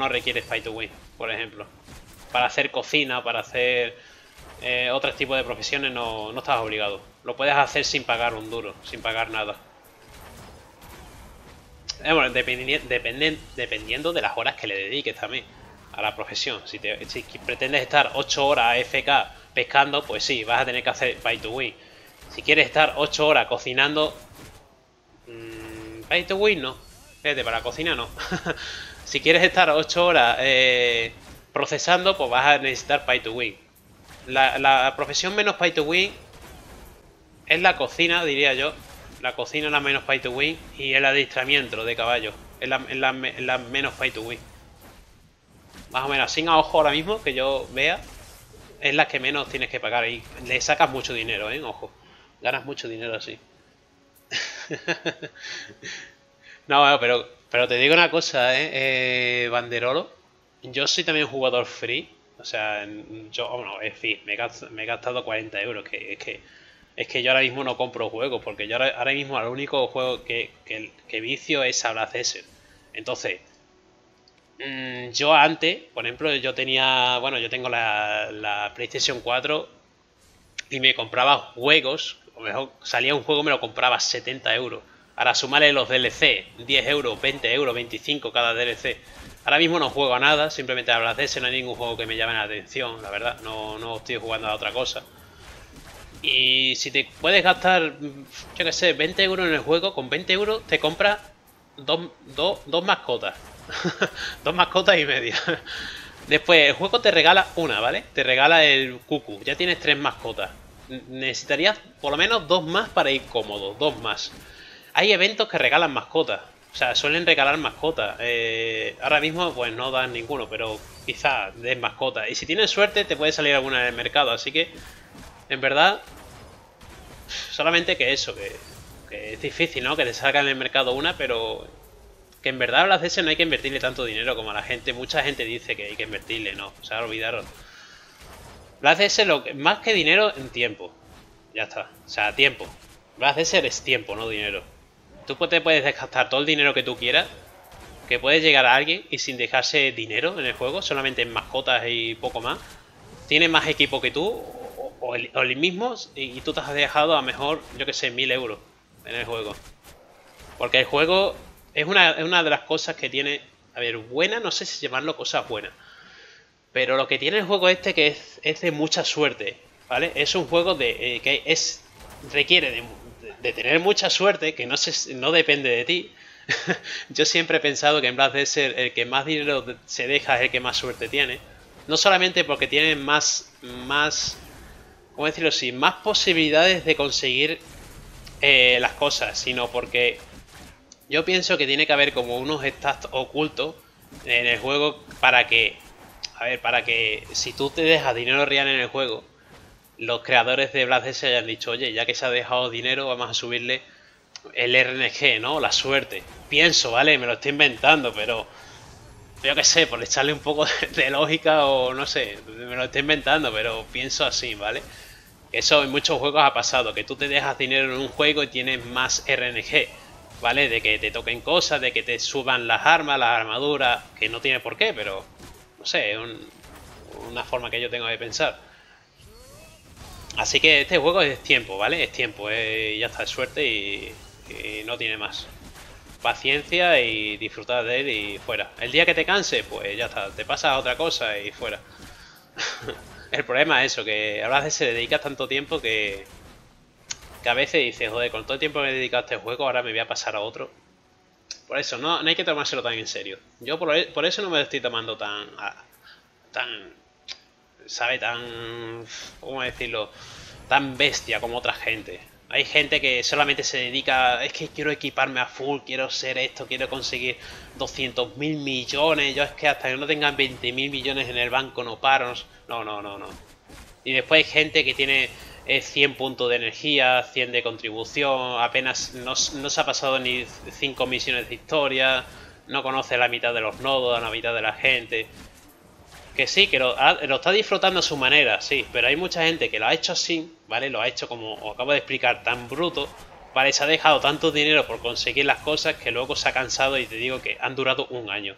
no requieres Pay to Win, por ejemplo. Para hacer cocina, para hacer eh, otros tipos de profesiones no, no estás obligado. Lo puedes hacer sin pagar un duro, sin pagar nada. Eh, bueno, dependiendo de las horas que le dediques también a la profesión. Si, pretendes estar 8 horas FK pescando, pues sí, vas a tener que hacer pay to win. Si quieres estar 8 horas cocinando, mmm, pay to win no. Fíjate, para cocina no. si quieres estar 8 horas eh, procesando, pues vas a necesitar pay to win. La, profesión menos pay to win es la cocina, diría yo. La cocina es la menos pay to win y el adiestramiento de caballo es la, la, menos pay to win. Más o menos, sin a ojo ahora mismo que yo vea, es la que menos tienes que pagar y le sacas mucho dinero, ¿eh? Ojo, ganas mucho dinero así. no, pero, pero te digo una cosa, ¿eh? eh Banderolo, yo soy también jugador free. O sea, yo, bueno, en fin, me he gastado, 40 euros, que es que es que yo ahora mismo no compro juegos, porque yo ahora, mismo el único juego que, que, vicio es Habla Entonces, mm, yo antes, por ejemplo, yo tenía, bueno, yo tengo la, PlayStation 4 y me compraba juegos, o mejor salía un juego me lo compraba 70 euros. Ahora sumarle los DLC, 10 euros, 20 euros, 25 cada DLC. Ahora mismo no juego a nada, simplemente a ese no hay ningún juego que me llame la atención, la verdad, no, no estoy jugando a otra cosa. Y si te puedes gastar, yo qué sé, 20 euros en el juego, con 20 euros te compras dos, dos, mascotas. dos mascotas y media. Después, el juego te regala una, ¿vale? Te regala el cucu. Ya tienes tres mascotas. Necesitarías por lo menos dos más para ir cómodo. Dos más. Hay eventos que regalan mascotas. O sea, suelen regalar mascotas. Eh, ahora mismo, pues no dan ninguno, pero quizá den mascotas. Y si tienes suerte, te puede salir alguna en el mercado. Así que en verdad, solamente que eso, que, es difícil, ¿no? Que te salga en el mercado una, pero que en verdad a las veces no hay que invertirle tanto dinero como a la gente. Mucha gente dice que hay que invertirle, no, o sea, olvidaros. Las CS lo más que dinero en tiempo. Ya está. O sea, tiempo. Las CS es tiempo, no dinero. Tú te puedes desgastar todo el dinero que tú quieras. Que puedes llegar a alguien y sin dejarse dinero en el juego, solamente en mascotas y poco más. Tiene más equipo que tú o el, mismo y, tú te has dejado a mejor, yo que sé, mil euros en el juego. Porque el juego es una, de las cosas que tiene, a ver, buena, no sé si llamarlo cosas buenas. Pero lo que tiene el juego este que es, de mucha suerte, ¿vale? Es un juego de eh, que es requiere de, tener mucha suerte, que no, se, no depende de ti. Yo siempre he pensado que en vez de ser el que más dinero se deja es el que más suerte tiene. No solamente porque tiene más, más ¿cómo decirlo? Más posibilidades de conseguir eh, las cosas, sino porque yo pienso que tiene que haber como unos stats ocultos en el juego para que, a ver, para que si tú te dejas dinero real en el juego, los creadores de Blast se hayan dicho, oye, ya que se ha dejado dinero, vamos a subirle el RNG, ¿no? La suerte. Pienso, ¿vale? Me lo estoy inventando, pero yo qué sé, por echarle un poco de lógica o no sé, me lo estoy inventando, pero pienso así, ¿vale? Eso en muchos juegos ha pasado, que tú te dejas dinero en un juego y tienes más RNG, ¿vale? De que te toquen cosas, de que te suban las armas, las armaduras, que no tiene por qué, pero no sé, es una forma que yo tengo de pensar. Así que este juego es tiempo, ¿vale? Es tiempo, ya está, es suerte y, no tiene más. Paciencia y disfrutar de él y fuera. El día que te canse, pues ya está, te pasas a otra cosa y fuera. El problema es eso, que a veces se dedica tanto tiempo que, que a veces dices, joder, con todo el tiempo que he dedicado a este juego, ahora me voy a pasar a otro. Por eso, no, no hay que tomárselo tan en serio. Yo por, por eso no me estoy tomando tan... tan... ¿Sabe? Tan... ¿Cómo decirlo? Tan bestia como otra gente. Hay gente que solamente se dedica, es que quiero equiparme a full, quiero ser esto, quiero conseguir 200 mil millones, yo es que hasta que no tengan 20 mil millones en el banco no paro. No, no, no, no. Y después hay gente que tiene 100 puntos de energía, 100 de contribución, apenas no, no se ha pasado ni 5 misiones de historia, no conoce la mitad de los nodos, la mitad de la gente. Que sí, que lo, está disfrutando a su manera, sí, pero hay mucha gente que lo ha hecho así, ¿vale? Lo ha hecho como os acabo de explicar, tan bruto, ¿vale? Se ha dejado tanto dinero por conseguir las cosas que luego se ha cansado y te digo que han durado un año.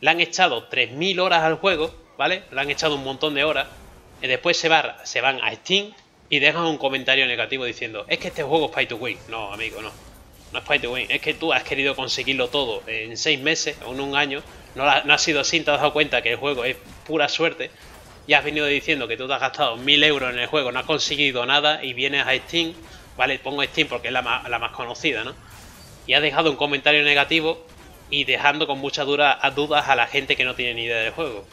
le han echado 3.000 horas al juego, ¿vale? Le han echado un montón de horas. Y después se, va, se van a Steam y dejan un comentario negativo diciendo, es que este juego es pay to win. No, amigo, no. Pay to win. Es que tú has querido conseguirlo todo en 6 meses o en un año. No, no ha sido así, te has dado cuenta que el juego es pura suerte. Y has venido diciendo que tú te has gastado 1000 euros en el juego, no has conseguido nada y vienes a Steam, ¿vale? Pongo Steam porque es la más, la más conocida, ¿no? Y has dejado un comentario negativo y dejando con muchas dudas a la gente que no tiene ni idea del juego.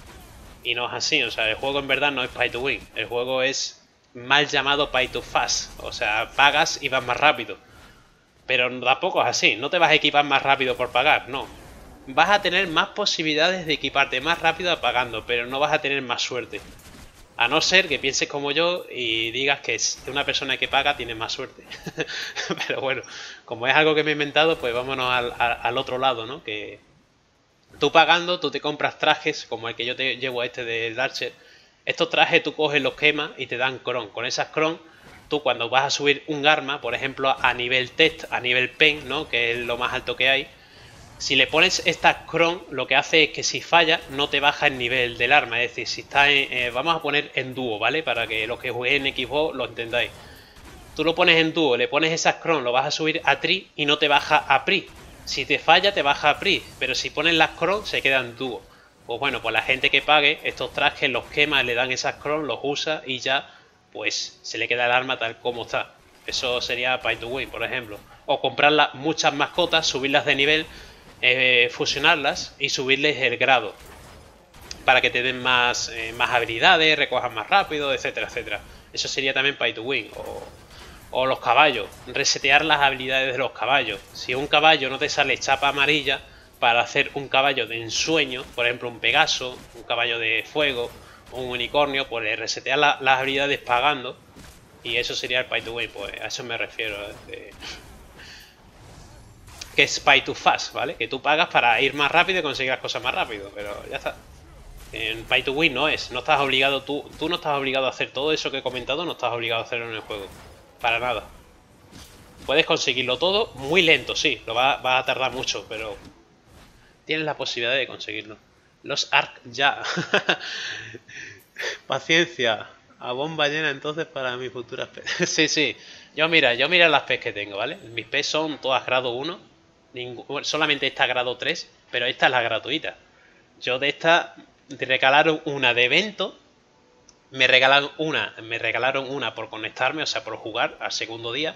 Y no es así, o sea, el juego en verdad no es pay to win, el juego es mal llamado pay to fast, o sea, pagas y vas más rápido. Pero tampoco es así, no te vas a equipar más rápido por pagar, no. Vas a tener más posibilidades de equiparte más rápido pagando, pero no vas a tener más suerte. A no ser que pienses como yo y digas que una persona que paga tiene más suerte. Pero bueno, como es algo que me he inventado, pues vámonos al, otro lado, ¿no? Que tú pagando, tú te compras trajes, como el que yo te llevo a este del Archer. Estos trajes tú coges, los quemas y te dan cron. Con esas cron, cuando vas a subir un arma, por ejemplo, a nivel test, a nivel pen, ¿no? Que es lo más alto que hay si le pones esta cron, lo que hace es que si falla, no te baja el nivel del arma. Es decir, si está en. Eh, vamos a poner en dúo, ¿vale? Para que los que jueguen en Xbox lo entendáis. Tú lo pones en dúo, le pones esa cron, lo vas a subir a tri y no te baja a pri. Si te falla, te baja a pri. Pero si pones las cron, se queda en dúo. Pues bueno, pues la gente que pague estos trajes los quema, le dan esas cron, los usa y ya, pues se le queda el arma tal como está. Eso sería pay to win, por ejemplo. O comprarlas muchas mascotas, subirlas de nivel eh, fusionarlas y subirles el grado para que te den más, eh, más habilidades, recojan más rápido, etcétera, etcétera. Eso sería también pay to win. O, o, los caballos, resetear las habilidades de los caballos. Si un caballo no te sale chapa amarilla para hacer un caballo de ensueño, por ejemplo un Pegaso, un caballo de fuego, un unicornio, pues resetear las habilidades pagando. Y eso sería el pay to win, pues a eso me refiero. Eh, que es pay to fast, ¿vale? Que tú pagas para ir más rápido y conseguir las cosas más rápido, pero ya está. En pay to win no es, no estás obligado, tú, tú no estás obligado a hacer todo eso que he comentado, no estás obligado a hacerlo en el juego. Para nada. Puedes conseguirlo todo muy lento, sí, lo va, va a tardar mucho, pero tienes la posibilidad de conseguirlo. Los ARC ya. Paciencia. A bomba llena entonces para mis futuras PES. sí, sí. Yo mira, yo mira las PES que tengo, ¿vale? Mis PES son todas grado 1 solamente esta grado 3, pero esta es la gratuita. Yo de esta regalaron una de evento, me regalaron una, me regalaron una por conectarme, o sea, por jugar al segundo día,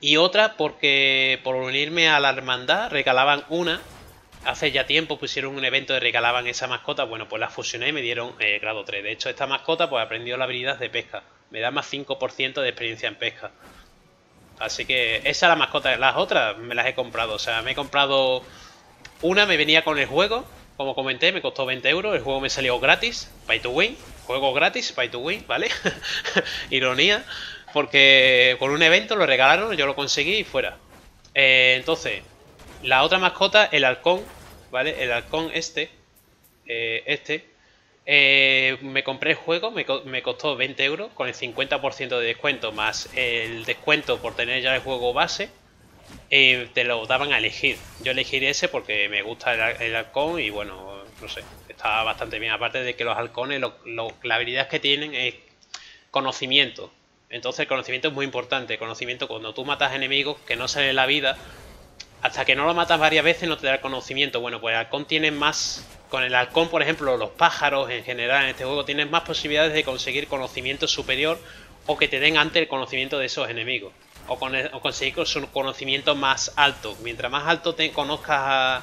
y otra porque por unirme a la hermandad regalaban una. Hace ya tiempo pusieron un evento y regalaban esa mascota, bueno, pues la fusioné y me dieron eh, grado 3. De hecho, esta mascota pues aprendió la habilidad de pesca. Me da más 5% de experiencia en pesca. Así que esa es la mascota. Las otras me las he comprado. O sea, me he comprado una, me venía con el juego. Como comenté, me costó 20 euros. El juego me salió gratis. Pay to win. Juego gratis, pay to win, ¿vale? Ironía. Porque con un evento lo regalaron, yo lo conseguí y fuera. Eh, entonces, la otra mascota, el halcón, ¿vale? El halcón este. Eh, este eh, me compré el juego, me, costó 20 euros con el 50% de descuento más el descuento por tener ya el juego base. Eh, te lo daban a elegir. Yo elegí ese porque me gusta el, halcón y bueno, no sé, está bastante bien. Aparte de que los halcones, la habilidad que tienen es conocimiento. Entonces el conocimiento es muy importante. conocimiento cuando tú matas enemigos que no sale la vida, hasta que no lo matas varias veces no te da el conocimiento. Bueno, pues el halcón tiene más con el halcón, por ejemplo, los pájaros en general en este juego tienen más posibilidades de conseguir conocimiento superior o que te den antes el conocimiento de esos enemigos. O, con conseguir su conocimiento más alto. Mientras más alto te conozcas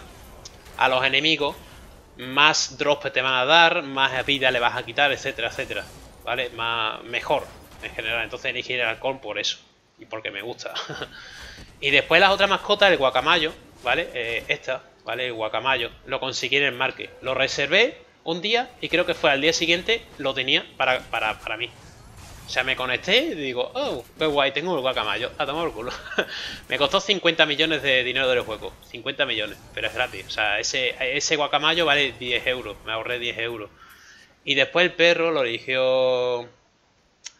a, los enemigos, más drops te van a dar, más vida le vas a quitar, etcétera, etcétera. ¿Vale? Más, mejor en general. Entonces elegí el halcón por eso. Y porque me gusta. y después las otras mascotas, el guacamayo, ¿vale? Eh, esta ¿vale? El guacamayo. Lo conseguí en el market. Lo reservé un día y creo que fue al día siguiente lo tenía para, para, para mí. O sea, me conecté y digo, oh, qué guay, tengo el guacamayo. A tomar el culo. me costó 50 millones de dinero del juego. 50 millones, pero es gratis. O sea, ese, ese guacamayo vale 10 euros. Me ahorré 10 euros. Y después el perro lo eligió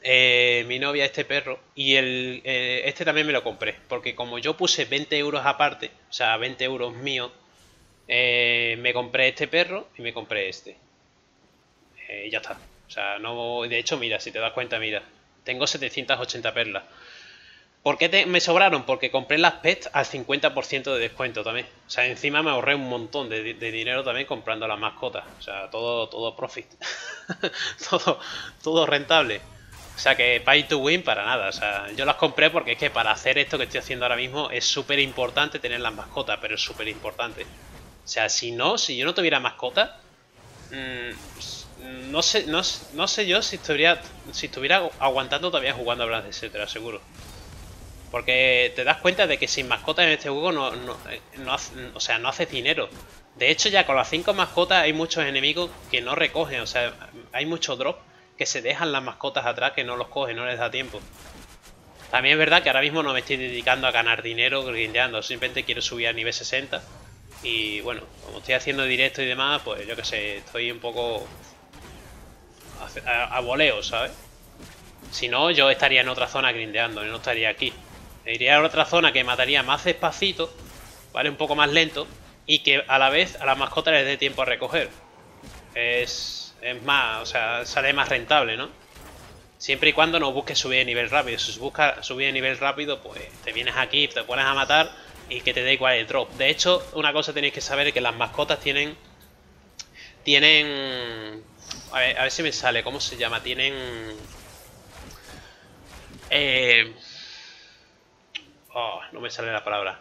eh, mi novia, este perro. Y el, eh, este también me lo compré. Porque como yo puse 20 euros aparte, o sea, 20 euros míos, Eh, me compré este perro y me compré este. Y ya está. O sea, no. De hecho, mira, si te das cuenta, mira. Tengo 780 perlas. ¿Por qué me sobraron? Porque compré las pets al 50% de descuento también. O sea, encima me ahorré un montón de, dinero también comprando las mascotas. O sea, todo, todo profit. todo, todo rentable. O sea que pay to win para nada. O sea, yo las compré porque es que para hacer esto que estoy haciendo ahora mismo es súper importante tener las mascotas, pero es súper importante. O sea, si no, si yo no tuviera mascota, mmm, no sé, no, no, sé yo si estuviera, si estuviera aguantando todavía jugando a Blast, etcétera, seguro. Porque te das cuenta de que sin mascotas en este juego no, no, o sea, no haces dinero. De hecho, ya con las 5 mascotas hay muchos enemigos que no recogen. O sea, hay muchos drop que se dejan las mascotas atrás que no los cogen, no les da tiempo. También es verdad que ahora mismo no me estoy dedicando a ganar dinero grindeando. Simplemente quiero subir a nivel 60. Y bueno, como estoy haciendo directo y demás, pues yo que sé, estoy un poco a, a voleo, ¿sabes? Si no, yo estaría en otra zona grindeando, no estaría aquí. Iría a otra zona que mataría más despacito, ¿vale? Un poco más lento. Y que a la vez a la mascota les dé tiempo a recoger. Es, es más, o sea, sale más rentable, ¿no? Siempre y cuando no busques subir de nivel rápido. Si buscas subir de nivel rápido, pues te vienes aquí, te pones a matar y que te dé igual el drop. De hecho, una cosa tenéis que saber es que las mascotas tienen... Tienen... A ver, a ver si me sale, ¿cómo se llama? Tienen... Eh, Oh, no me sale la palabra.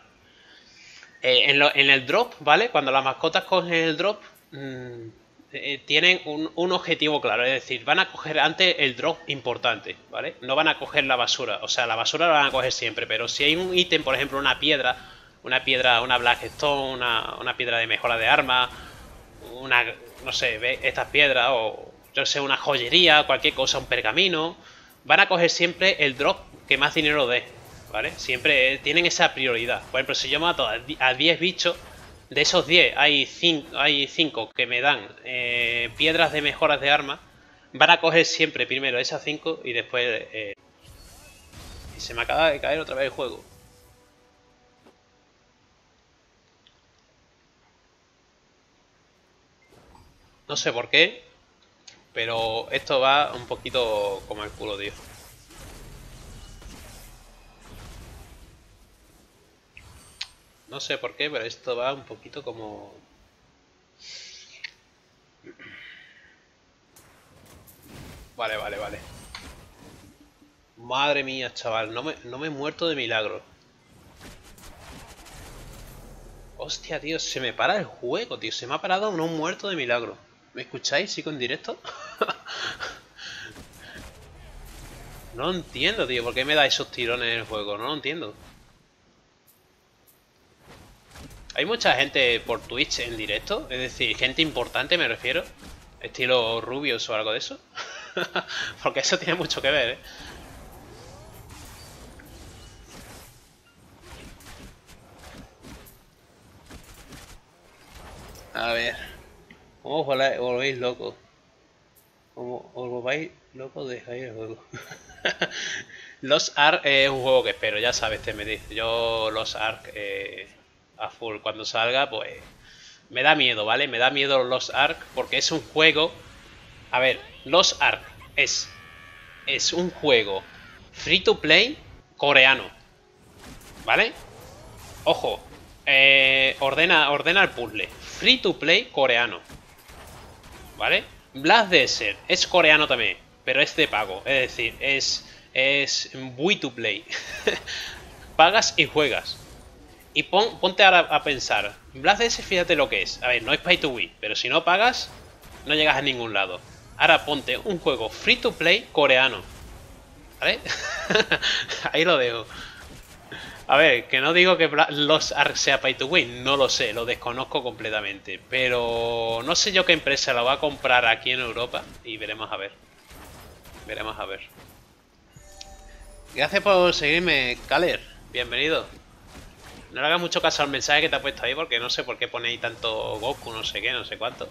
Eh, en, el drop, ¿vale? Cuando las mascotas cogen el drop, mm, eh, tienen un, objetivo claro. Es decir, van a coger antes el drop importante, ¿vale? No van a coger la basura. O sea, la basura la van a coger siempre. Pero si hay un ítem, por ejemplo, una piedra, una piedra, una Blackstone, una, una piedra de mejora de arma, una, no sé, estas piedras, o yo sé, una joyería, cualquier cosa, un pergamino, van a coger siempre el drop que más dinero dé. ¿vale? Siempre tienen esa prioridad. Por ejemplo, si yo mato a 10 bichos, de esos 10 hay 5 hay que me dan eh, piedras de mejoras de arma, van a coger siempre primero esas 5 y después... Eh, se me acaba de caer otra vez el juego. No sé por qué, pero esto va un poquito como el culo, tío. No sé por qué, pero esto va un poquito como... Vale, vale, vale. Madre mía, chaval. No me, no me he muerto de milagro. Hostia, tío. Se me para el juego, tío. Se me ha parado no muerto de milagro. ¿Me escucháis? ¿Sigo en directo? no entiendo, tío. ¿Por qué me da esos tirones en el juego? No lo entiendo. Hay mucha gente por Twitch en directo, es decir, gente importante me refiero, estilo Rubios o algo de eso. Porque eso tiene mucho que ver, ¿eh? A ver. ¿Cómo os volvéis locos? ¿Cómo os volvéis locos? Dejáis el juego. Los Ark es un juego que espero, ya sabes, te me dice. Yo Los Ark eh, a full. Cuando salga, pues me da miedo, ¿vale? Me da miedo los Ark porque es un juego... A ver, los Ark es, es un juego free to play coreano, ¿vale? Ojo, eh, ordena, ordena el puzzle. Free to play coreano, ¿vale? Blast Desert es coreano también, pero es de pago, es decir, es, es free to play. Pagas y juegas. Y ponte ahora a pensar, Blast DS fíjate lo que es. A ver, no es pay to win, pero si no pagas, no llegas a ningún lado. Ahora ponte un juego free to play coreano. ¿Vale? Ahí lo dejo. A ver, que no digo que los Ark sea pay to win, no lo sé, lo desconozco completamente. Pero no sé yo qué empresa lo va a comprar aquí en Europa y veremos a ver. Veremos a ver. Gracias por seguirme, Kaler. Bienvenido. No le hagas mucho caso al mensaje que te ha puesto ahí porque no sé por qué ponéis tanto Goku, no sé qué, no sé cuánto.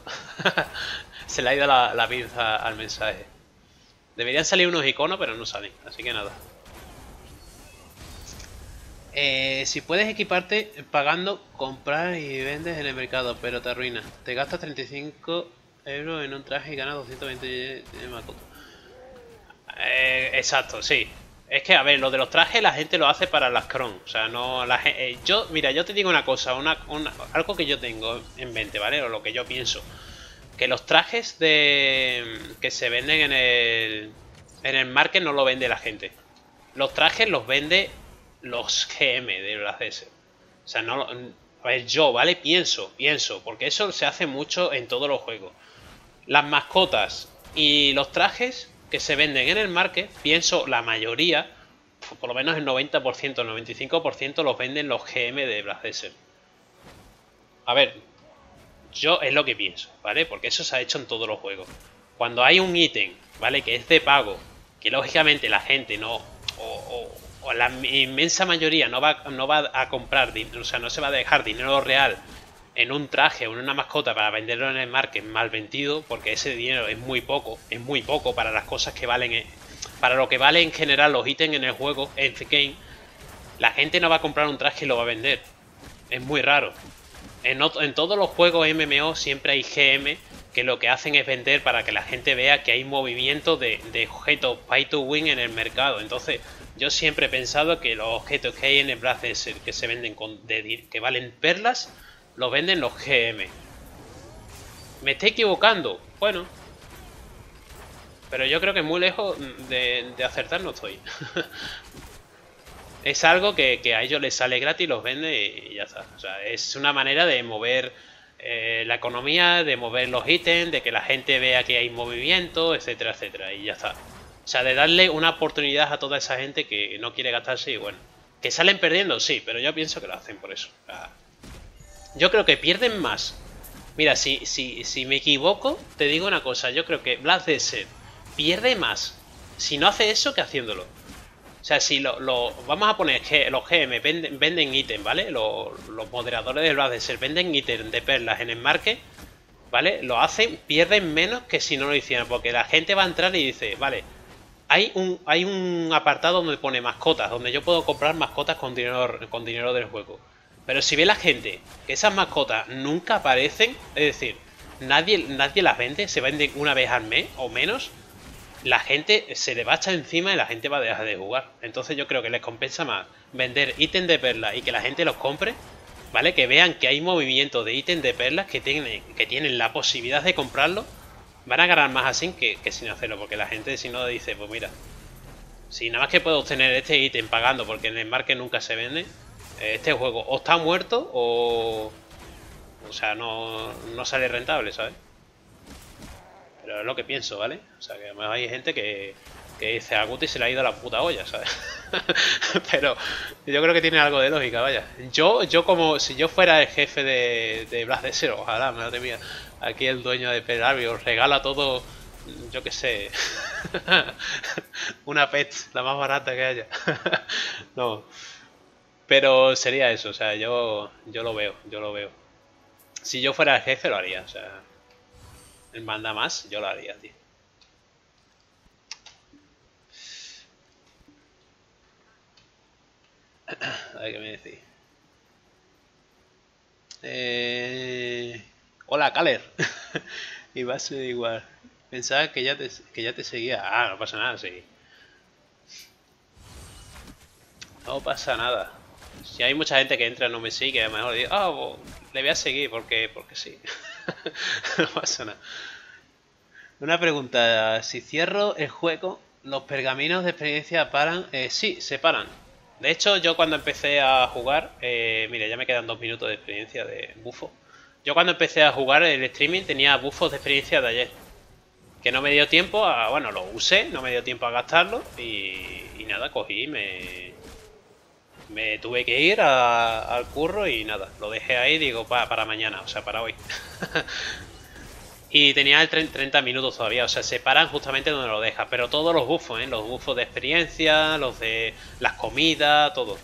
Se le ha ido la, pinza al mensaje. Deberían salir unos iconos, pero no salen, así que nada. Eh, si puedes equiparte pagando, comprar y vendes en el mercado, pero te arruina. Te gastas 35 euros en un traje y ganas 220 de Makoto. Eh, exacto, sí. Es que, a ver, lo de los trajes la gente lo hace para las cron. O sea, no la eh, Yo, mira, yo te digo una cosa, una, algo que yo tengo en mente, ¿vale? O lo que yo pienso. Que los trajes de que se venden en el en el market no lo vende la gente. Los trajes los vende los GM de las DS. O sea, no a ver, yo, ¿vale? Pienso, pienso, porque eso se hace mucho en todos los juegos. Las mascotas y los trajes que se venden en el market, pienso la mayoría, por lo menos el 90%, el 95% los venden los GM de Black A ver, yo es lo que pienso, ¿vale? Porque eso se ha hecho en todos los juegos. Cuando hay un ítem, ¿vale? Que es de pago, que lógicamente la gente no, o, la inmensa mayoría no va, no va a comprar, o sea, no se va a dejar dinero real en un traje o en una mascota para venderlo en el market mal vendido, porque ese dinero es muy poco, es muy poco para las cosas que valen, para lo que vale en general los ítems en el juego, en the game, la gente no va a comprar un traje y lo va a vender. Es muy raro. En, todos los juegos MMO siempre hay GM que lo que hacen es vender para que la gente vea que hay movimiento de, objetos pay to win en el mercado. Entonces, yo siempre he pensado que los objetos que hay en el Black que se venden con que valen perlas, los venden los GM. ¿Me estoy equivocando? Bueno. Pero yo creo que muy lejos de, acertar no estoy. es algo que, a ellos les sale gratis, los vende y ya está. O sea, es una manera de mover eh, la economía, de mover los ítems, de que la gente vea que hay movimiento, etcétera, etcétera. Y ya está. O sea, de darle una oportunidad a toda esa gente que no quiere gastarse y bueno. Que salen perdiendo, sí, pero yo pienso que lo hacen por eso. Yo creo que pierden más. Mira, si, si, si me equivoco, te digo una cosa. Yo creo que Black Desert pierde más si no hace eso que haciéndolo. O sea, si lo, vamos a poner que los GM venden, venden ítem, ¿vale? Los, moderadores del Black Desert venden ítem de perlas en el market, ¿vale? Lo hacen, pierden menos que si no lo hicieran. Porque la gente va a entrar y dice, vale, hay un, hay un apartado donde pone mascotas, donde yo puedo comprar mascotas con dinero, con dinero del juego. Pero si ve la gente que esas mascotas nunca aparecen, es decir, nadie, nadie las vende, se venden una vez al mes o menos, la gente se le va a echar encima y la gente va a dejar de jugar. Entonces yo creo que les compensa más vender ítems de perlas y que la gente los compre, ¿vale? Que vean que hay movimiento de ítems de perlas que tienen, que tienen la posibilidad de comprarlo, van a ganar más así que, que sin hacerlo, porque la gente si no dice, pues mira, si nada más que puedo obtener este ítem pagando porque en el market nunca se vende, este juego o está muerto o... O sea, no, no sale rentable, ¿sabes? Pero es lo que pienso, ¿vale? O sea, que además hay gente que, que dice a Guti se le ha ido la puta olla, ¿sabes? Pero yo creo que tiene algo de lógica, vaya. Yo, yo como si yo fuera el jefe de, de Blast Zero, ojalá, madre mía, aquí el dueño de Perario regala todo, yo qué sé, una pet, la más barata que haya. no. Pero sería eso, o sea, yo, yo lo veo, yo lo veo. Si yo fuera el jefe lo haría, o sea, el manda más, yo lo haría, tío. A ver qué me decís. Eh... Hola, Caler. y va a ser igual. Pensaba que ya te, que ya te seguía. Ah, no pasa nada, sí. No pasa nada. Si hay mucha gente que entra y no me sigue, a lo mejor digo, oh, le voy a seguir porque, porque sí. no pasa nada. Una pregunta, si cierro el juego, ¿los pergaminos de experiencia paran? Eh, sí, se paran. De hecho, yo cuando empecé a jugar, eh, mire, ya me quedan dos minutos de experiencia de bufo. Yo cuando empecé a jugar el streaming tenía bufos de experiencia de ayer. Que no me dio tiempo a, bueno, lo usé, no me dio tiempo a gastarlo y, y nada, cogí me, me tuve que ir al curro y nada, lo dejé ahí, digo, para mañana, o sea, para hoy. y tenía el 30 minutos todavía, o sea, se paran justamente donde lo dejas, pero todos los bufos, ¿eh? los bufos de experiencia, los de las comidas, todo,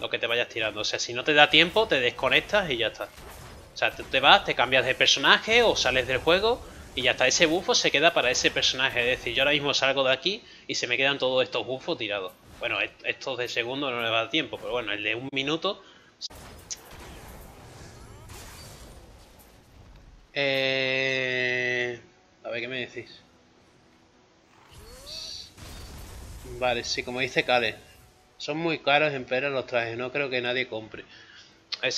lo que te vayas tirando. O sea, si no te da tiempo, te desconectas y ya está. O sea, tú te vas, te cambias de personaje o sales del juego y ya está. Ese bufo se queda para ese personaje. Es decir, yo ahora mismo salgo de aquí y se me quedan todos estos bufos tirados. Bueno, estos de segundo no le va a dar tiempo, pero bueno, el de un minuto... Eh... A ver, ¿qué me decís? Vale, sí, como dice Kale. Son muy caros en Pera los trajes, no creo que nadie compre.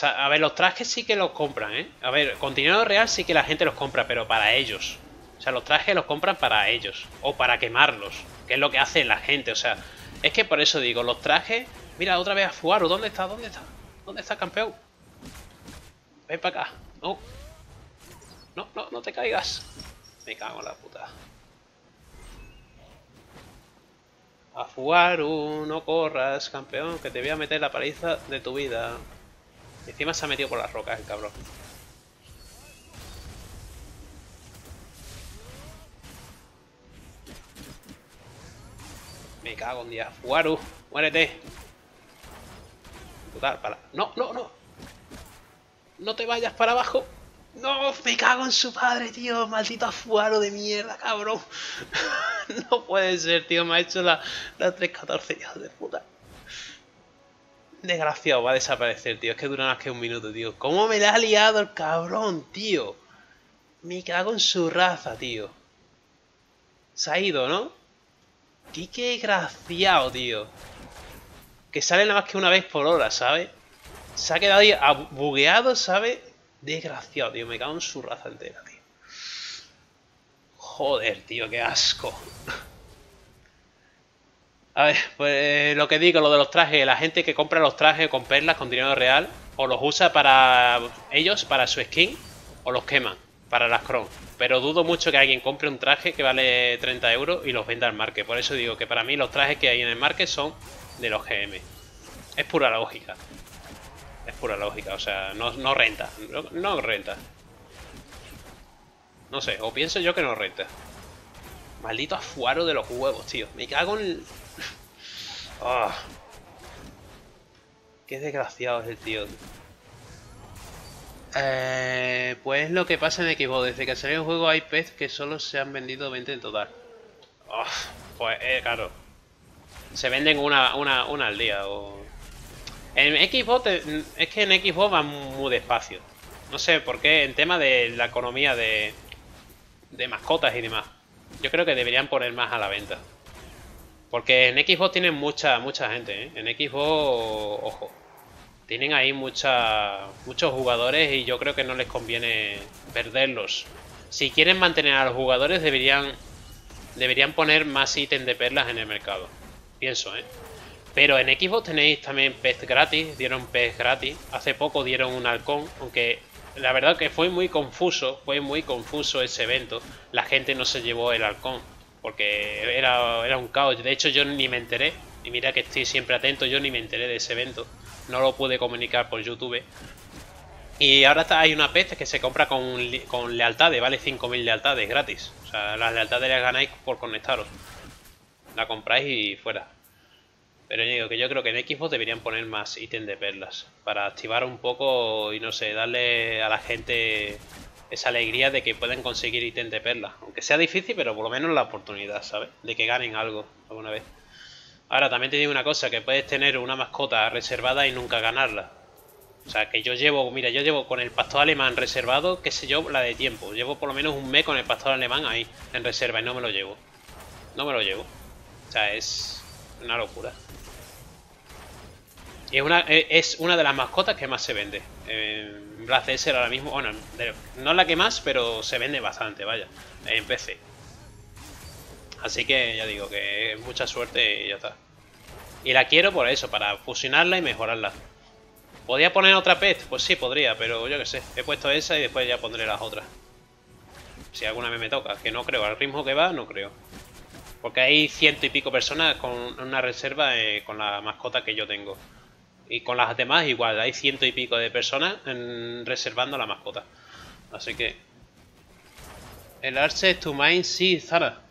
a ver, los trajes sí que los compran, ¿eh? A ver, con dinero real sí que la gente los compra, pero para ellos. O sea, los trajes los compran para ellos. O para quemarlos. Que es lo que hace la gente. O sea, es que por eso digo, los trajes... Mira, otra vez a Fuaro. ¿Dónde está? ¿Dónde está? ¿Dónde está, campeón? Ven para acá. No. No, no, no te caigas. Me cago en la puta. A Fuaru, no corras, campeón, que te voy a meter la paliza de tu vida. Encima se ha metido por las rocas el cabrón. Me cago en día. Fuaru, muérete. Para. No, no, no. No te vayas para abajo. No, me cago en su padre, tío. Maldito afuaro de mierda, cabrón. no puede ser, tío. Me ha hecho la, la 314, hijos de puta. Desgraciado, va a desaparecer, tío. Es que dura más que un minuto, tío. ¿Cómo me la ha liado el cabrón, tío? Me cago en su raza, tío. Se ha ido, ¿no? Qué, desgraciado, tío. Que sale nada más que una vez por hora, ¿sabes? Se ha quedado ahí bugueado, ¿sabes? Desgraciado, tío. Me cago en su raza entera, tío. Joder, tío, qué asco. A ver, pues lo que digo, lo de los trajes. La gente que compra los trajes con perlas con dinero real, o los usa para ellos, para su skin, o los queman para las Chrome. Pero dudo mucho que alguien compre un traje que vale 30 euros y los venda al market. Por eso digo que para mí los trajes que hay en el market son de los GM. Es pura lógica. Es pura lógica, o sea, no, renta. No, renta. No sé, o pienso yo que no renta. Maldito afuaro de los huevos, tío. Me cago en... Ah. Qué desgraciado es el tío. Eh, pues lo que pasa en Xbox. Desde que salió el juego hay pez que solo se han vendido 20 en total. Pues eh, claro. Se venden una, una, una al día en Xbox, es que en Xbox va muy despacio. No sé por qué, en tema de la economía de, de mascotas y demás. Yo creo que deberían poner más a la venta. Porque en Xbox tienen mucha mucha gente, ¿eh? En Xbox, ojo. Tienen ahí mucha, muchos jugadores y yo creo que no les conviene perderlos. Si quieren mantener a los jugadores deberían, deberían poner más ítems de perlas en el mercado. Pienso, ¿eh? Pero en Xbox tenéis también pez gratis, dieron pez gratis. Hace poco dieron un halcón, aunque la verdad que fue muy confuso, fue muy confuso ese evento. La gente no se llevó el halcón, porque era, era un caos. De hecho yo ni me enteré, y mira que estoy siempre atento, yo ni me enteré de ese evento. No lo pude comunicar por YouTube. Y ahora hay una pez que se compra con, con lealtades, vale 5.000 lealtades gratis. O sea, las lealtades las ganáis por conectaros. La compráis y fuera. Pero digo que yo creo que en Xbox deberían poner más ítem de perlas. Para activar un poco y no sé, darle a la gente esa alegría de que pueden conseguir ítem de perlas. Aunque sea difícil, pero por lo menos la oportunidad, ¿sabes? De que ganen algo alguna vez. Ahora, también te digo una cosa, que puedes tener una mascota reservada y nunca ganarla. O sea, que yo llevo, mira, yo llevo con el pastor alemán reservado, qué sé yo, la de tiempo. Llevo por lo menos un mes con el pastor alemán ahí, en reserva, y no me lo llevo. No me lo llevo. O sea, es una locura. Y es una, es una de las mascotas que más se vende. En Black Desert ahora mismo, bueno, no es la que más, pero se vende bastante, vaya, en PC. Así que ya digo que mucha suerte y ya está. Y la quiero por eso, para fusionarla y mejorarla. ¿Podría poner otra pet? Pues sí, podría, pero yo qué sé. He puesto esa y después ya pondré las otras. Si alguna vez me toca, que no creo. Al ritmo que va, no creo. Porque hay ciento y pico personas con una reserva eh, con la mascota que yo tengo. Y con las demás igual, hay ciento y pico de personas reservando la mascota. Así que... El Arce to Mine, sí, Zara.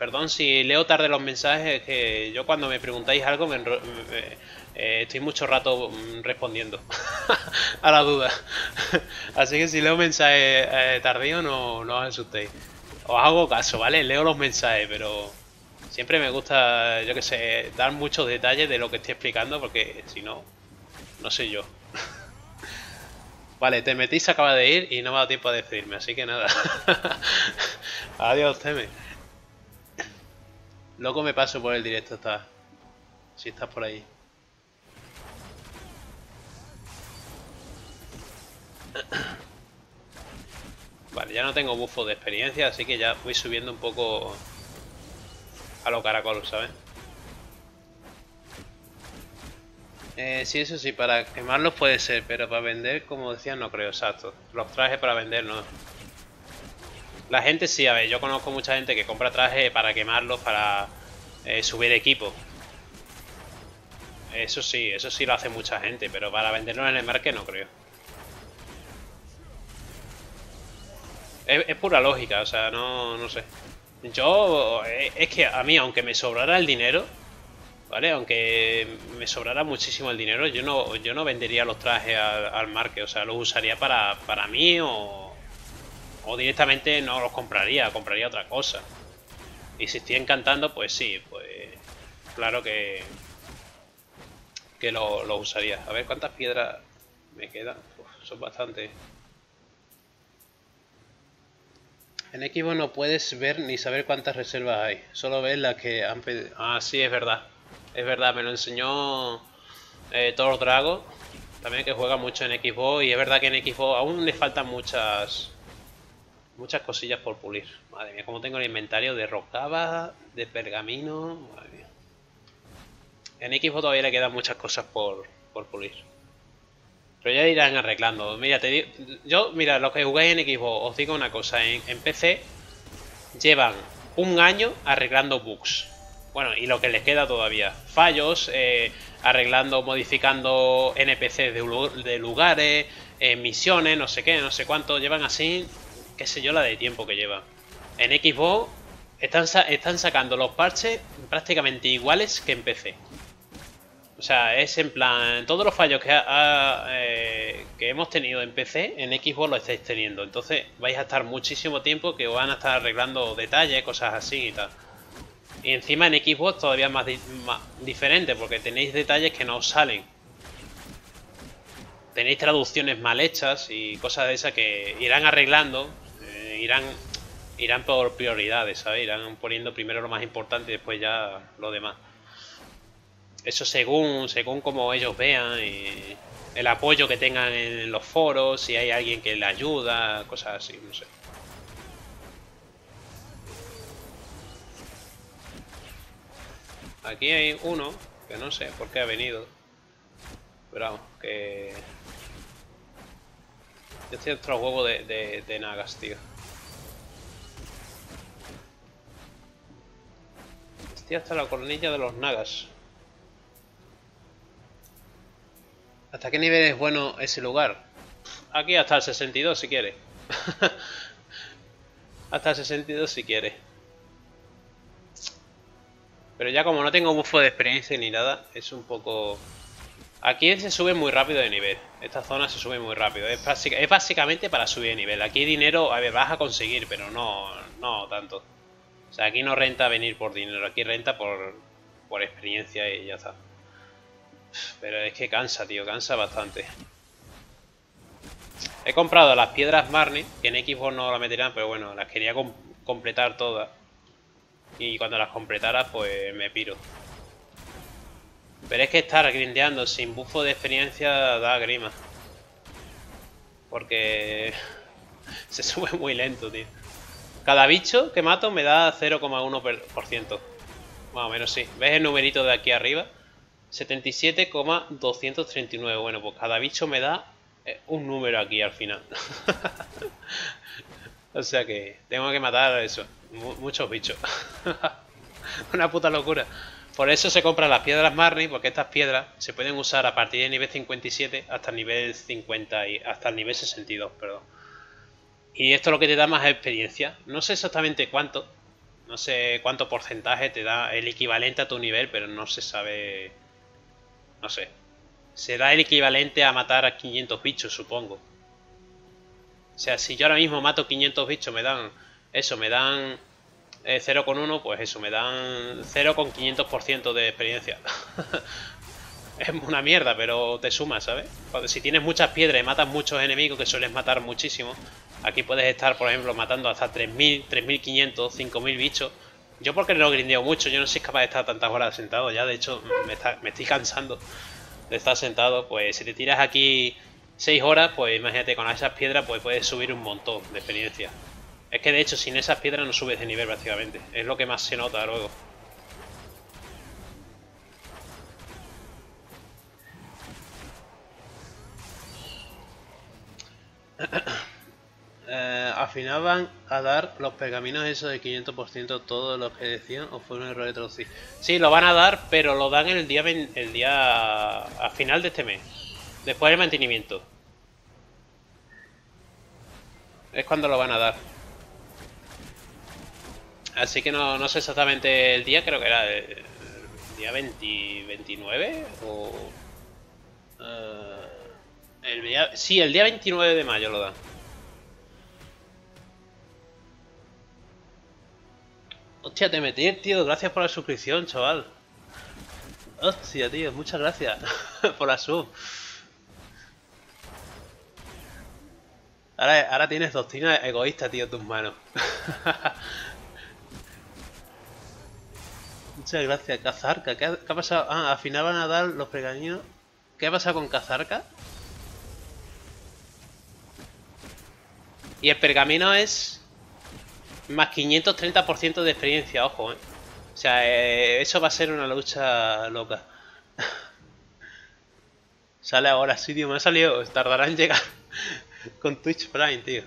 Perdón si leo tarde los mensajes, que yo cuando me preguntáis algo me, eh, estoy mucho rato mm, respondiendo a la duda. Así que si leo mensajes eh, tardío no, no os asustéis. Os hago caso, ¿vale? Leo los mensajes, pero Siempre me gusta, yo que sé, dar muchos detalles de lo que estoy explicando porque si no, no sé yo. vale, te metís, acaba de ir y no me ha dado tiempo a despedirme, así que nada. Adiós, Teme. Loco me paso por el directo, está. Si estás por ahí. Vale, ya no tengo bufo de experiencia, así que ya voy subiendo un poco a lo caracol, ¿sabes? Eh, sí, eso sí, para quemarlos puede ser, pero para vender, como decía, no creo, exacto. Los trajes para vender no. La gente sí, a ver, yo conozco mucha gente que compra trajes para quemarlos, para eh, subir equipo. Eso sí, eso sí lo hace mucha gente, pero para venderlos en el mercado no creo. Es, pura lógica, o sea, no, no sé. Yo, eh, es que a mí, aunque me sobrara el dinero, ¿vale? Aunque me sobrara muchísimo el dinero, yo no, yo no vendería los trajes al, al marque, o sea, los usaría para, para mí o, o directamente no los compraría, compraría otra cosa. Y si estoy encantando, pues sí, pues claro que, que lo, lo usaría. A ver cuántas piedras me quedan. son bastantes. En Equipo no puedes ver ni saber cuántas reservas hay. Solo ves las que han pedido. Ah, sí, es verdad. Es verdad, me lo enseñó eh, Thor Drago. También que juega mucho en Xbox. Y es verdad que en Xbox aún le faltan muchas... Muchas cosillas por pulir. Madre mía, como tengo el inventario de rocava, de pergamino. Madre mía. En Xbox todavía le quedan muchas cosas por, por pulir. Pero ya irán arreglando. Mira, te digo, yo, mira, los que jugáis en Xbox, os digo una cosa, en, PC llevan un año arreglando bugs. Bueno, y lo que les queda todavía. Fallos, eh, arreglando, modificando NPCs de, lugares, eh, misiones, no sé qué, no sé cuánto. Llevan así, qué sé yo, la de tiempo que lleva. En Xbox están, están sacando los parches prácticamente iguales que en PC. O sea, es en plan, todos los fallos que, eh, que hemos tenido en PC, en Xbox lo estáis teniendo. Entonces vais a estar muchísimo tiempo que van a estar arreglando detalles, cosas así y tal. Y encima en Xbox todavía es más, diferente porque tenéis detalles que no os salen. Tenéis traducciones mal hechas y cosas de esas que irán arreglando, irán, irán por prioridades, ¿sabes? Irán poniendo primero lo más importante y después ya lo demás. Eso según, según como ellos vean el apoyo que tengan en los foros, si hay alguien que le ayuda, cosas así, no sé. Aquí hay uno que no sé por qué ha venido. Pero vamos, que... Este otro juego de, de nagas, tío. Hasta la cornilla de los nagas. ¿Hasta qué nivel es bueno ese lugar? Aquí hasta el 62 si quiere. hasta el 62 si quiere. Pero ya como no tengo bufo de experiencia ni nada, es un poco... Aquí se sube muy rápido de nivel. Esta zona se sube muy rápido. Es, básicamente para subir de nivel. Aquí dinero, a ver, vas a conseguir, pero no, no tanto. O sea, aquí no renta venir por dinero. Aquí renta por, por experiencia y ya está. Pero es que cansa, tío, cansa bastante. He comprado las piedras Marnie, que en Xbox no las meterán, pero bueno, las quería completar todas. Y cuando las completara, pues me piro. Pero es que estar grindeando sin bufo de experiencia da grima. Porque se sube muy lento, tío. Cada bicho que mato me da 0,1%. Más o menos sí. ¿Ves el numerito de aquí arriba? 77,239. Bueno, pues cada bicho me da eh, un número aquí al final. o sea que tengo que matar eso. muchos bichos. Una puta locura. Por eso se compran las piedras Marnie, porque estas piedras se pueden usar a partir de nivel 57 hasta el nivel 50 y hasta el nivel 62, perdón. Y esto es lo que te da más experiencia. No sé exactamente cuánto. No sé cuánto porcentaje te da el equivalente a tu nivel, pero no se sabe no sé. Será el equivalente a matar a 500 bichos, supongo. O sea, si yo ahora mismo mato 500 bichos, me dan... Eso, me dan eh, 0,1, pues eso, me dan 0,500% de experiencia. es una mierda, pero te suma, ¿sabes? si tienes muchas piedras y matas muchos enemigos, que sueles matar muchísimo, aquí puedes estar, por ejemplo, matando hasta 3.000, 3.500, 5.000 bichos. Yo porque no grindeo mucho, yo no soy capaz de estar tantas horas sentado ya, de hecho me, estoy cansando de estar sentado, pues si te tiras aquí 6 horas, pues imagínate, con esas piedras pues puedes subir un montón de experiencia. Es que de hecho sin esas piedras no subes de nivel prácticamente, es lo que más se nota luego. Eh, van a dar los pergaminos esos de 500% todos los que decían o fue un error de traducir. Sí, lo van a dar, pero lo dan el día el día a final de este mes. Después del mantenimiento. Es cuando lo van a dar. Así que no, no sé exactamente el día, creo que era el, día 29 o... Uh, el día, sí, el día 29 de mayo lo dan. Hostia, te metí, tío. Gracias por la suscripción, chaval. Hostia, tío. Muchas gracias por la sub. Ahora, ahora tienes doctrina egoísta, tío, en tus manos. Muchas gracias. Cazarca, ¿qué ha, pasado? Ah, al final van a dar los pergaminos. ¿Qué ha pasado con Cazarca? Y el pergamino es más 530% de experiencia, ojo, ¿eh? O sea, eh, eso va a ser una lucha loca. Sale ahora, sí, tío, me ha salido. Tardará en llegar con Twitch Prime, tío.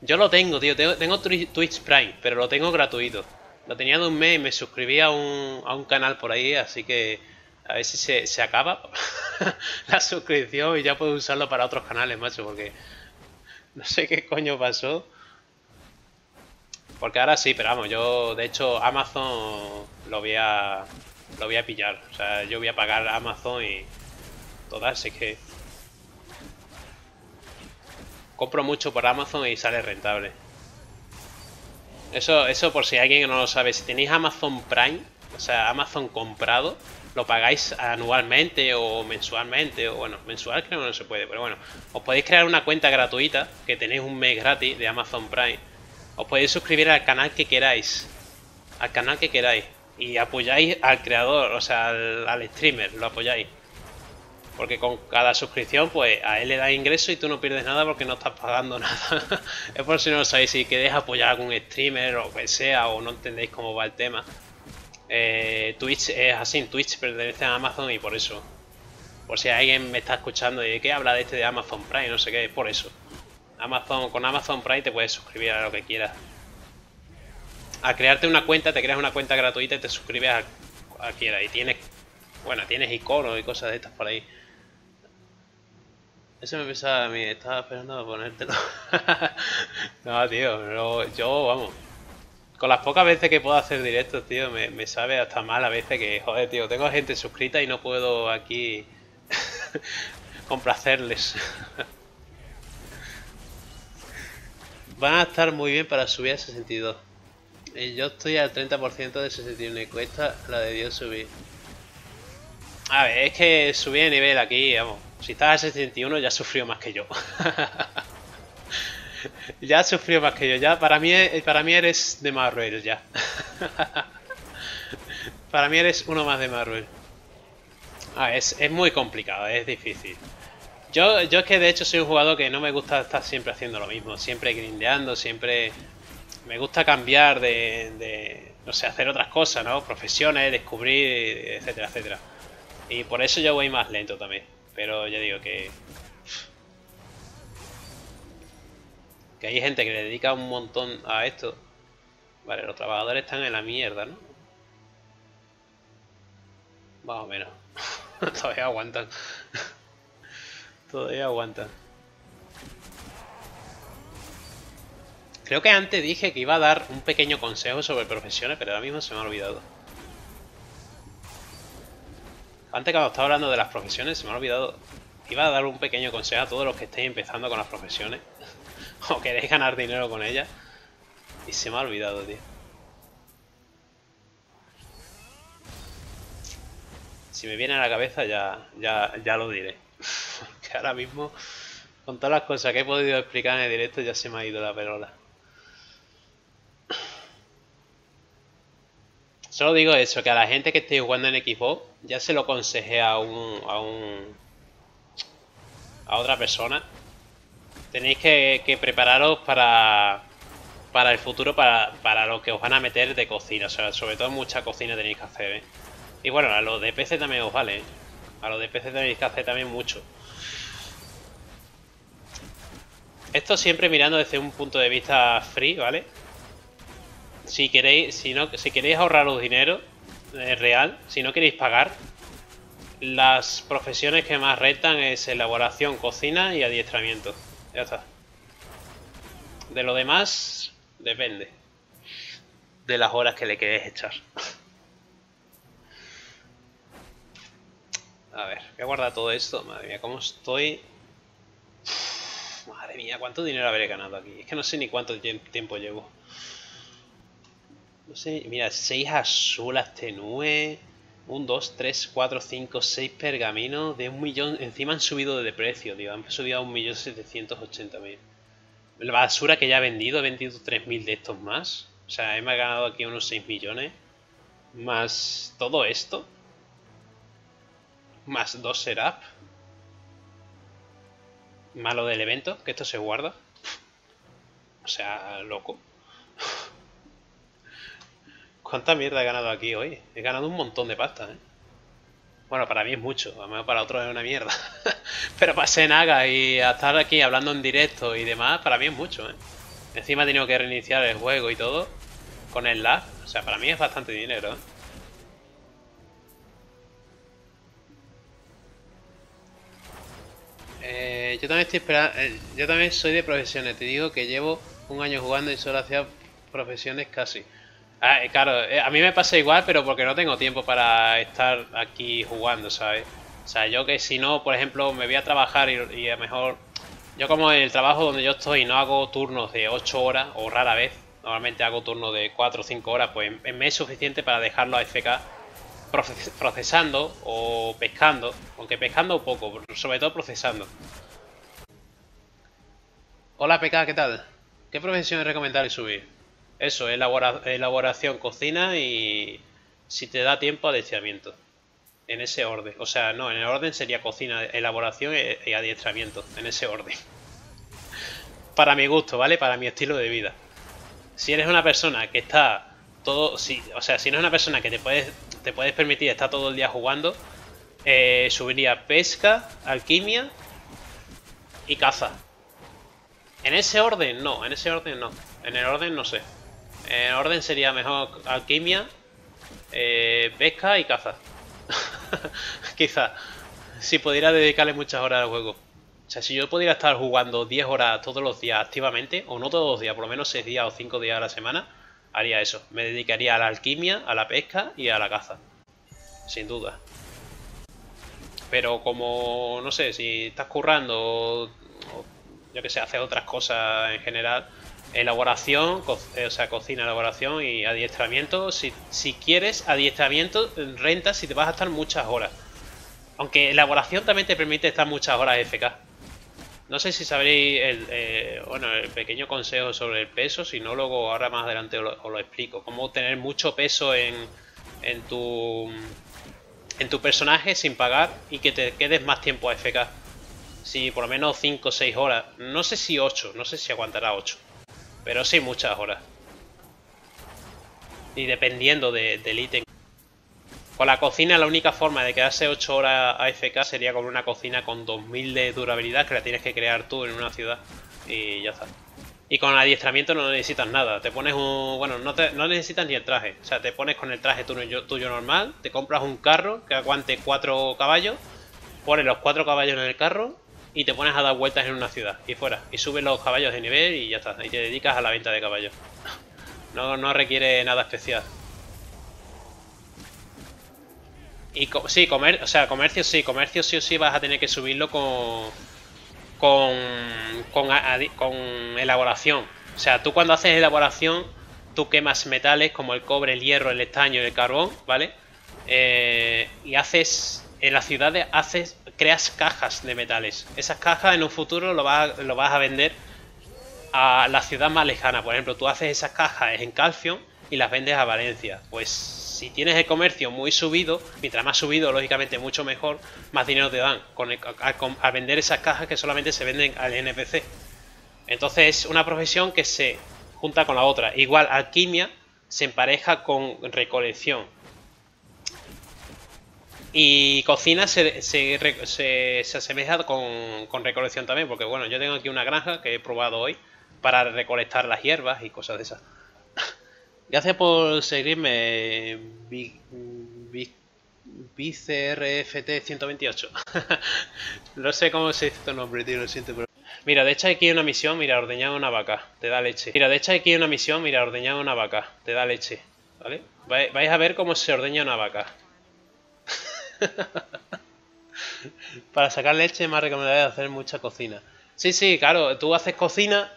Yo lo tengo, tío. Tengo, Twitch Prime, pero lo tengo gratuito. Lo tenía de un mes y me suscribí a un, a un canal por ahí, así que a ver si se, se acaba la suscripción y ya puedo usarlo para otros canales, macho, porque no sé qué coño pasó. Porque ahora sí, pero vamos, yo de hecho Amazon lo voy a lo voy a pillar. O sea, yo voy a pagar Amazon y todas, así que compro mucho por Amazon y sale rentable. Eso, eso por si alguien no lo sabe, si tenéis Amazon Prime, o sea, Amazon comprado, lo pagáis anualmente o mensualmente, o bueno, mensual creo que no se puede, pero bueno, os podéis crear una cuenta gratuita, que tenéis un mes gratis de Amazon Prime, os podéis suscribir al canal que queráis. Al canal que queráis. Y apoyáis al creador, o sea, al, streamer, lo apoyáis. Porque con cada suscripción, pues a él le da ingreso y tú no pierdes nada porque no estás pagando nada. es por si no lo sabéis, si queréis apoyar a algún streamer o que sea, o no entendéis cómo va el tema. Eh, Twitch es así, Twitch pertenece a Amazon y por eso. Por si alguien me está escuchando y de qué habla de este de Amazon Prime, no sé qué, es por eso. Amazon, con Amazon Prime te puedes suscribir a lo que quieras. A crearte una cuenta, te creas una cuenta gratuita y te suscribes a, a quiera. Y tienes, bueno, tienes iconos y cosas de estas por ahí. Eso me pensaba a mí, estaba esperando a ponértelo. no, tío, yo, vamos. Con las pocas veces que puedo hacer directos, tío, me, me sabe hasta mal a veces que, joder, tío, tengo gente suscrita y no puedo aquí complacerles. Van a estar muy bien para subir a 62. Y yo estoy al 30% de 61 y cuesta la de Dios subir. A ver, es que subir de nivel aquí, vamos. Si estás a 61 ya sufrió más que yo. ya sufrió más que yo. Ya para mí, para mí eres de Marvel ya. para mí eres uno más de Marvel. Ah, es, es muy complicado, es difícil. Yo, yo es que de hecho soy un jugador que no me gusta estar siempre haciendo lo mismo, siempre grindeando, siempre me gusta cambiar de, de, no sé, hacer otras cosas, ¿no? Profesiones, descubrir, etcétera, etcétera. Y por eso yo voy más lento también. Pero ya digo que... Que hay gente que le dedica un montón a esto. Vale, los trabajadores están en la mierda, ¿no? Más o menos. Todavía aguantan. Todavía aguanta. Creo que antes dije que iba a dar un pequeño consejo sobre profesiones, pero ahora mismo se me ha olvidado. Antes cuando estaba hablando de las profesiones, se me ha olvidado. Iba a dar un pequeño consejo a todos los que estéis empezando con las profesiones. o queréis ganar dinero con ellas. Y se me ha olvidado, tío. Si me viene a la cabeza ya, ya, ya lo diré. ahora mismo, con todas las cosas que he podido explicar en el directo, ya se me ha ido la perola. Solo digo eso, que a la gente que esté jugando en Xbox, ya se lo aconsejé a un, a un... a otra persona. Tenéis que, prepararos para, para el futuro, para, para, lo que os van a meter de cocina. O sea, sobre todo mucha cocina tenéis que hacer, ¿eh? Y bueno, a los de PC también os vale, ¿eh? A los de PC tenéis que hacer también mucho. Esto siempre mirando desde un punto de vista free, ¿vale? Si queréis, si no, si queréis ahorraros dinero eh, real, si no queréis pagar, las profesiones que más retan es elaboración, cocina y adiestramiento. Ya está. De lo demás, depende. De las horas que le queréis echar. A ver, voy a guardar todo esto. Madre mía, cómo estoy. Madre mía, cuánto dinero habré ganado aquí. Es que no sé ni cuánto tiempo llevo. No sé, mira, 6 azulas tenue. 1, 2, 3, 4, 5, 6 pergaminos de un millón. Encima han subido de precio, tío. Han subido a 1.780.000. La basura que ya he vendido, he vendido 3.000 de estos más. O sea, he ganado aquí unos 6 millones. Más todo esto. Más 2 setup. Malo del evento, que esto se guarda. O sea, loco. ¿Cuánta mierda he ganado aquí hoy? He ganado un montón de pasta, ¿eh? Bueno, para mí es mucho, a lo para otros es una mierda. Pero para Senaga y a estar aquí hablando en directo y demás, para mí es mucho, ¿eh? Encima he tenido que reiniciar el juego y todo con el lag. O sea, para mí es bastante dinero, ¿eh? Eh yo también estoy esperando. Eh, yo también soy de profesiones. Te digo que llevo un año jugando y solo hacía profesiones casi. Ah, eh, claro, a mí me pasa igual, pero porque no tengo tiempo para estar aquí jugando, ¿sabes? O sea, yo que si no, por ejemplo, me voy a trabajar y, a lo mejor... Yo como en el trabajo donde yo estoy no hago turnos de 8 horas, o rara vez, normalmente hago turnos de 4 o 5 horas, pues me es suficiente para dejarlo a FK procesando o pescando, aunque pescando poco, sobre todo procesando. Hola PK, ¿qué tal? ¿Qué profesión es subir? Eso, elaboración, cocina y si te da tiempo, adiestramiento. En ese orden. O sea, no, en el orden sería cocina, elaboración y adiestramiento. En ese orden. Para mi gusto, ¿vale? Para mi estilo de vida. Si eres una persona que está todo... Si, o sea, si no es una persona que te puedes, te puedes permitir estar todo el día jugando, eh, subiría pesca, alquimia y caza. En ese orden, no. En ese orden, no. En el orden, no sé. En orden sería mejor alquimia, eh, pesca y caza. Quizá. Si pudiera dedicarle muchas horas al juego. O sea, si yo pudiera estar jugando 10 horas todos los días activamente, o no todos los días, por lo menos 6 días o 5 días a la semana, haría eso. Me dedicaría a la alquimia, a la pesca y a la caza. Sin duda. Pero como, no sé, si estás currando o, yo que sé, haces otras cosas en general, elaboración, eh, o sea, cocina, elaboración y adiestramiento. Si, si quieres adiestramiento, renta si te vas a estar muchas horas. Aunque elaboración también te permite estar muchas horas FK. No sé si sabréis el, eh, bueno, el pequeño consejo sobre el peso, si no luego ahora más adelante os lo, explico. Cómo tener mucho peso en, en, tu, en tu personaje sin pagar y que te quedes más tiempo a FK. Si por lo menos 5 o 6 horas. No sé si 8, no sé si aguantará 8. Pero sí muchas horas. Y dependiendo del ítem. Con la cocina la única forma de quedarse 8 horas AFK sería con una cocina con 2000 de durabilidad que la tienes que crear tú en una ciudad. Y ya está. Y con adiestramiento no necesitas nada. Te pones un... Bueno, no, no necesitas ni el traje. O sea, te pones con el traje tuyo, tuyo normal, te compras un carro que aguante 4 caballos, pones los 4 caballos en el carro y te pones a dar vueltas en una ciudad y fuera. Y subes los caballos de nivel y ya está. Y te dedicas a la venta de caballos. No, no requiere nada especial. Y sí, comer, o sea, comercio sí, comercio sí o sí vas a tener que subirlo con, con, con, elaboración. O sea, tú cuando haces elaboración, tú quemas metales como el cobre, el hierro, el estaño y el carbón, ¿vale? eh, y haces, en las ciudades haces, creas cajas de metales. Esas cajas en un futuro lo vas, lo vas a vender a la ciudad más lejana. Por ejemplo, tú haces esas cajas en Calcium y las vendes a Valencia. Pues si tienes el comercio muy subido, mientras más subido, lógicamente mucho mejor, más dinero te dan a, vender esas cajas que solamente se venden al NPC. Entonces es una profesión que se junta con la otra. Igual alquimia se empareja con recolección. Y cocina se, se, asemeja con, con, recolección también, porque bueno, yo tengo aquí una granja que he probado hoy para recolectar las hierbas y cosas de esas. Gracias por seguirme, BCRFT 128. no sé cómo se dice tu nombre, tío, lo siento. Pero... Mira, de hecho aquí hay una misión, mira, ordeñar una vaca, te da leche. Mira, de hecho aquí hay una misión, mira, ordeñar una vaca, te da leche. ¿Vale? Vais a ver cómo se ordeña una vaca. Para sacar leche más recomendable hacer mucha cocina. Sí, sí, claro, tú haces cocina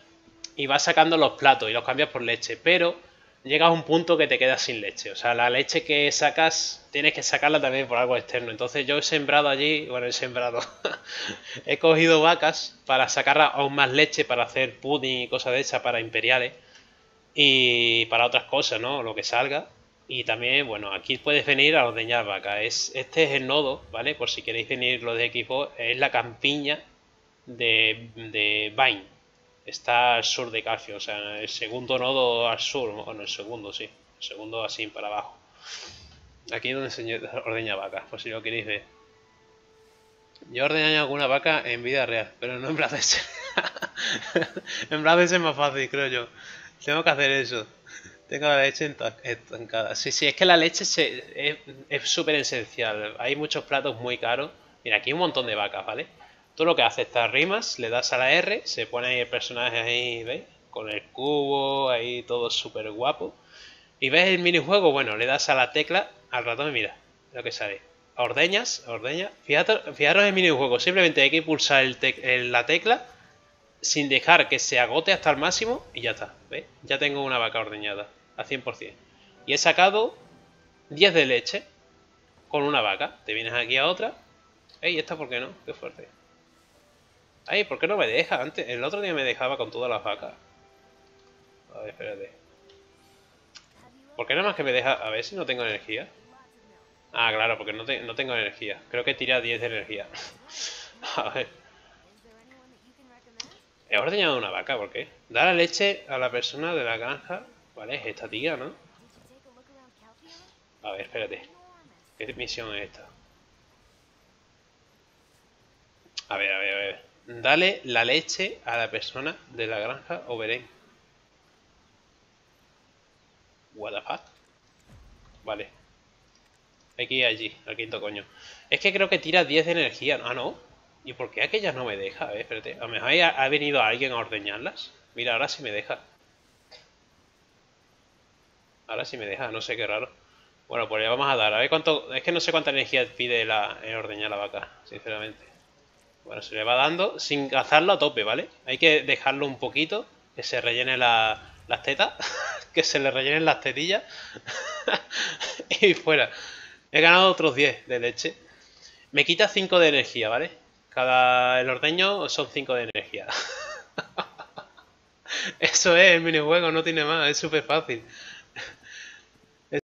y vas sacando los platos y los cambias por leche, pero llegas a un punto que te quedas sin leche. O sea, la leche que sacas tienes que sacarla también por algo externo. Entonces yo he sembrado allí, bueno, he sembrado, he cogido vacas para sacar aún más leche para hacer pudding y cosas de esas para imperiales y para otras cosas, ¿no? Lo que salga. Y también, bueno, aquí puedes venir a ordeñar vacas. Es, este es el nodo, ¿vale? Por si queréis venir los de equipo, es la campiña de, de Vine está al sur de Calcio, o sea, el segundo nodo al sur, bueno, el segundo sí, el segundo así para abajo. Aquí es donde se ordeña vacas, por si lo queréis ver. Yo ordeño alguna vaca en vida real, pero no en Blades. en Blades es más fácil, creo yo. Tengo que hacer eso. Tengo la leche estancada. Sí, sí, es que la leche es súper esencial. Hay muchos platos muy caros. Mira, aquí hay un montón de vacas, ¿vale? Tú lo que haces, estas rimas, le das a la R, se pone ahí el personaje ahí, ¿veis? Con el cubo, ahí todo súper guapo. Y ves el minijuego, bueno, le das a la tecla, al ratón y mira, lo que sale. Ordeñas, ordeña. Fíjate, fijaros en el minijuego, simplemente hay que pulsar el la tecla sin dejar que se agote hasta el máximo y ya está, ¿ves? Ya tengo una vaca ordeñada, a 100%. Y he sacado 10 de leche con una vaca. Te vienes aquí a otra. Ey, ¿esta por qué no? Qué fuerte. Ay, ¿por qué no me deja? Antes, el otro día me dejaba con todas las vacas. A ver, espérate. ¿Por qué nada más que me deja? A ver si no tengo energía. Ah, claro, porque no, no tengo energía. Creo que tira 10 de energía. a ver. He ordeñado una vaca, ¿por qué? Da la leche a la persona de la granja. Vale, es esta tía, ¿no? A ver, espérate. ¿Qué misión es esta? A ver, a ver, a ver. Dale la leche a la persona de la granja Oberen. What the fuck? Vale. Hay que ir allí, al quinto coño. Es que creo que tira 10 de energía. Ah, no. ¿Y por qué aquellas no me deja? A ver, espérate. A lo mejor ha venido alguien a ordeñarlas. Mira, ahora sí me deja. Ahora sí me deja, no sé qué raro. Bueno, pues le vamos a dar. A ver cuánto... Es que no sé cuánta energía pide la, en ordeñar la vaca, sinceramente. Bueno, se le va dando sin cazarlo a tope, ¿vale? Hay que dejarlo un poquito, que se rellene las tetas, que se le rellenen las tetillas y fuera. He ganado otros 10 de leche. Me quita 5 de energía, ¿vale? Cada el ordeño son 5 de energía. Eso es el minijuego, no tiene más, es súper fácil.